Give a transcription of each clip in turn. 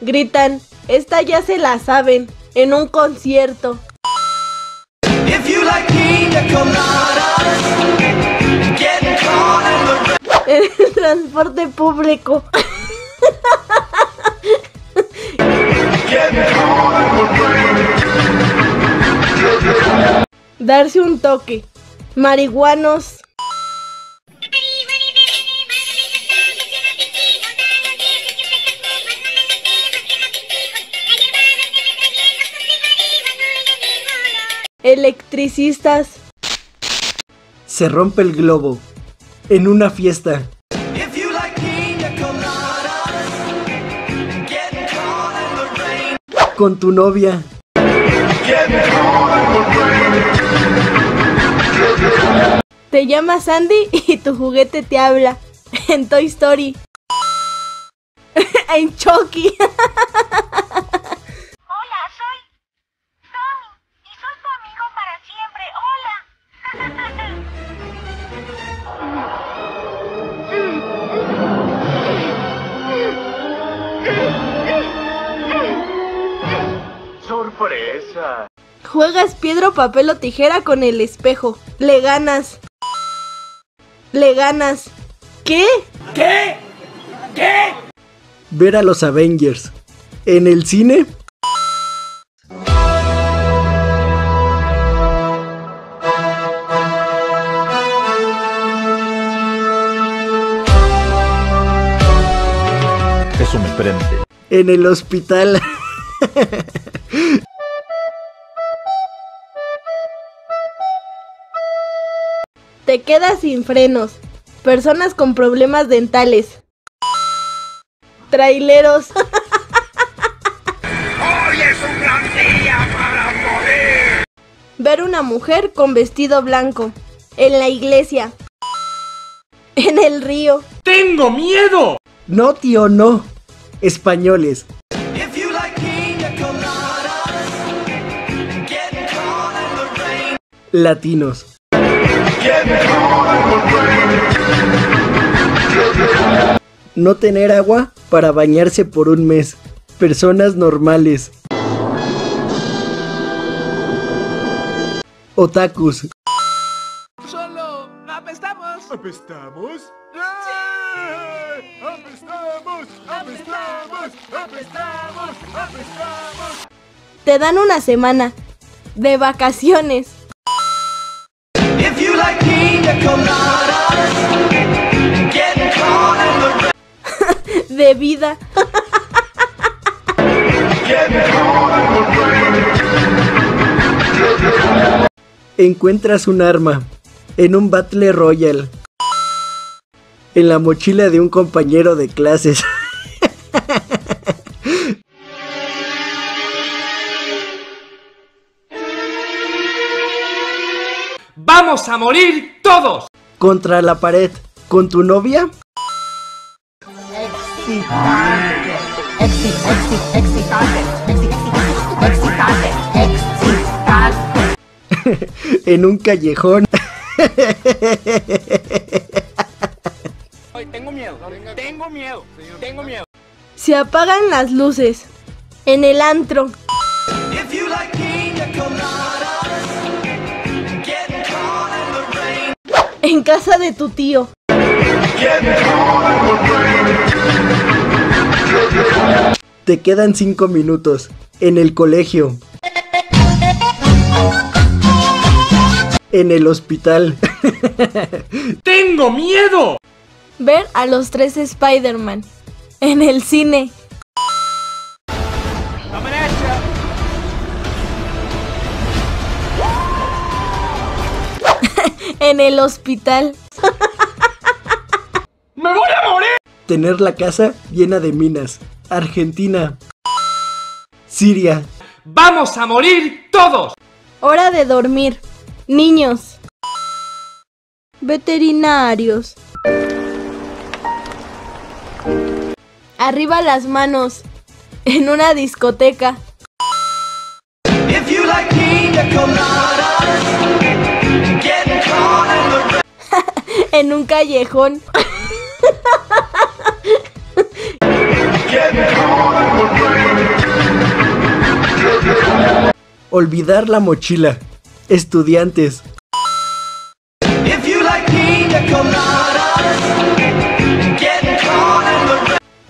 Gritan, esta ya se la saben, en un concierto. En el transporte público. Darse un toque. Marihuanos. Electricistas. Se rompe el globo. En una fiesta. Con tu novia. Te llamas Sandy y tu juguete te habla. En Toy Story. en Chucky. Juegas piedra, papel o tijera con el espejo. Le ganas. Le ganas. ¿Qué? ¿Qué? ¿Qué? Ver a los Avengers. En el cine. Eso me prende. En el hospital. Te quedas sin frenos. Personas con problemas dentales. Traileros. ¡Hoy es un gran día para morir! Ver una mujer con vestido blanco. En la iglesia. En el río. ¡Tengo miedo! No, tío, no. Españoles. Latinos. No tener agua para bañarse por un mes. Personas normales. Otakus. Solo apestamos. ¿Apestamos? ¡Sí! ¡Apestamos! ¡Apestamos! ¡Apestamos! ¡Apestamos! Te dan una semana. De vacaciones. De vida. Encuentras un arma en un Battle Royal. En la mochila de un compañero de clases. ¡Vamos a morir todos! Contra la pared. ¿Con tu novia? Excitante, excitante, excitante, excitante, excitante. en un callejón. Tengo miedo, tengo miedo, tengo miedo. Se apagan las luces. En el antro. En casa de tu tío. Te quedan cinco minutos. En el colegio. En el hospital. ¡Tengo miedo! Ver a los tres Spider-Man. En el cine. en el hospital. ¡Me voy a morir! Tener la casa llena de minas. Argentina. Siria. ¡Vamos a morir todos! Hora de dormir. Niños. Veterinarios. Arriba las manos. En una discoteca. en un callejón. Olvidar la mochila. Estudiantes.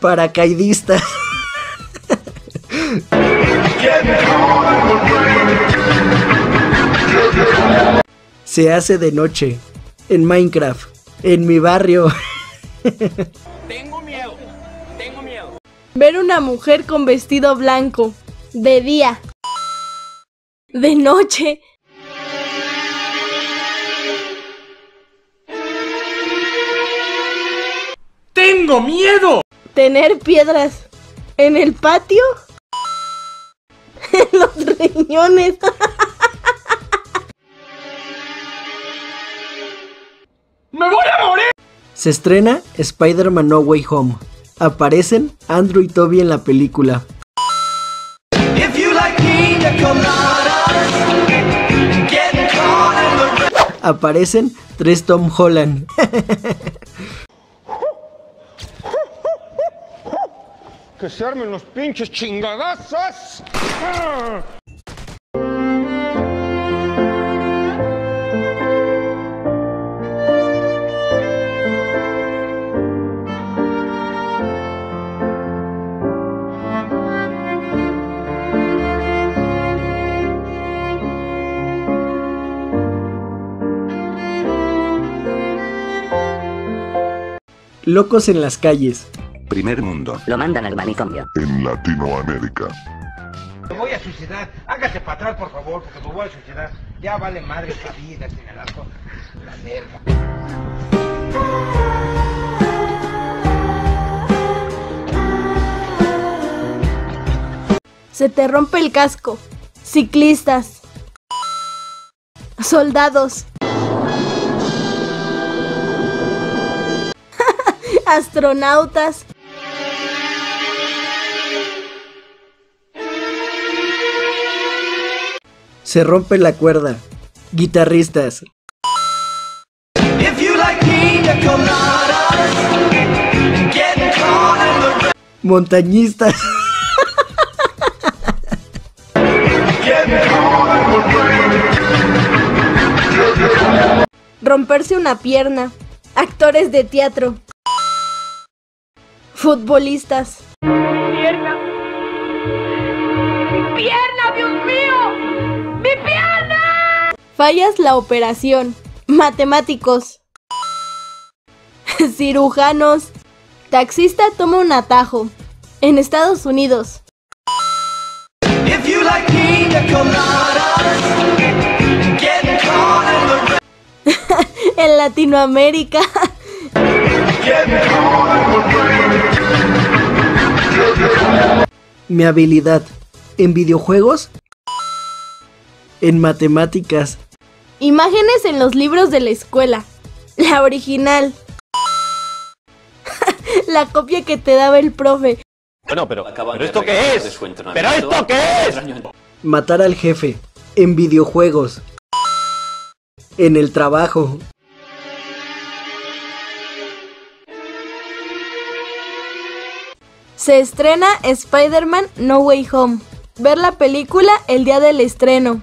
Paracaidistas. Se hace de noche. En Minecraft. En mi barrio. Ver una mujer con vestido blanco. De día. De noche. ¡Tengo miedo! Tener piedras. En el patio. En los riñones. ¡Me voy a morir! Se estrena Spider-Man No Way Home. Aparecen Andrew y Toby en la película. Aparecen tres Tom Holland. Que se armen los pinches chingadazos. Locos en las calles. Primer mundo. Lo mandan al manicomio. en Latinoamérica. Me voy a suicidar. Hágase para atrás, por favor, porque me voy a suicidar. Ya vale madre esta vida sin el asco. La verga. Se te rompe el casco. Ciclistas. Soldados. Astronautas. Se rompe la cuerda. Guitarristas. Montañistas. Romperse una pierna. Actores de teatro. Futbolistas. ¡Pierna! ¡Mi pierna, Dios mío! ¡Mi pierna! Fallas la operación. Matemáticos. Cirujanos. Taxista toma un atajo. En Estados Unidos. If you like pina coladas, getting caught in the En Latinoamérica. Mi habilidad. En videojuegos. En matemáticas. Imágenes en los libros de la escuela. La original. la copia que te daba el profe. Bueno, pero, ¿pero esto qué es? ¿Pero esto qué es? Matar al jefe. En videojuegos. En el trabajo. Se estrena Spider-Man No Way Home. Ver la película el día del estreno.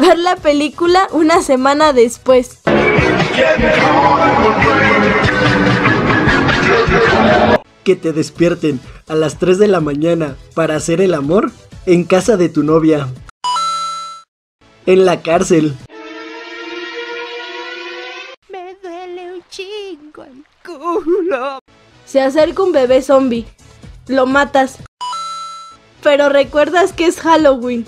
Ver la película una semana después. Que te despierten a las 3 de la mañana para hacer el amor en casa de tu novia. En la cárcel. Chingo el culo. Se acerca un bebé zombie. Lo matas. Pero recuerdas que es Halloween.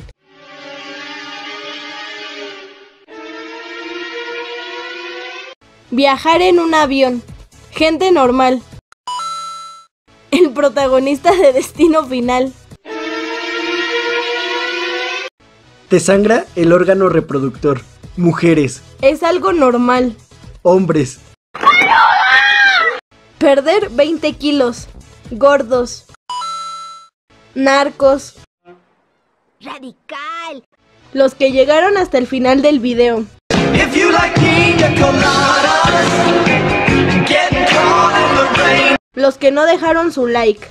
Viajar en un avión. Gente normal. El protagonista de Destino Final. Te sangra el órgano reproductor. Mujeres. Es algo normal. Hombres. Perder 20 kilos. Gordos. Narcos. Radical. Los que llegaron hasta el final del video. Los que no dejaron su like.